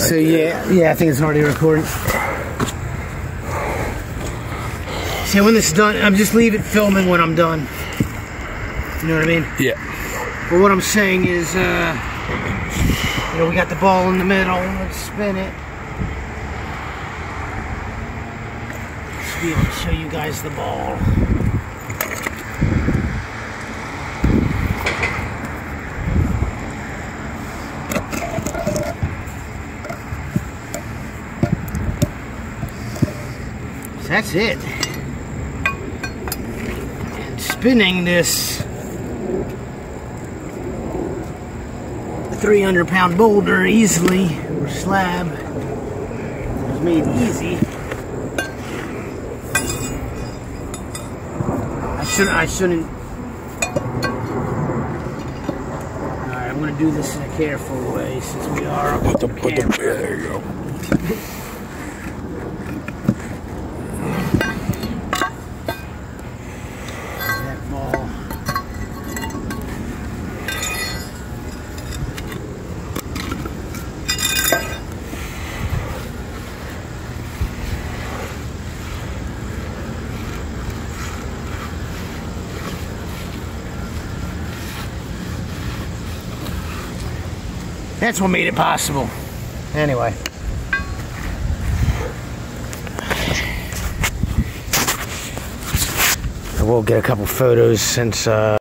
So yeah, yeah, I think it's already recording. So when this is done, I'm just leave it filming when I'm done. You know what I mean? Yeah. But what I'm saying is, uh, you know, we got the ball in the middle. Let's spin it. Just be able to show you guys the ball. That's it. And spinning this 300 pound boulder easily, or slab, was made easy. I shouldn't, I shouldn't. Alright, I'm gonna do this in a careful way since we are up Put the, put the, there you go. that ball. That's what made it possible. Anyway. I will get a couple photos since uh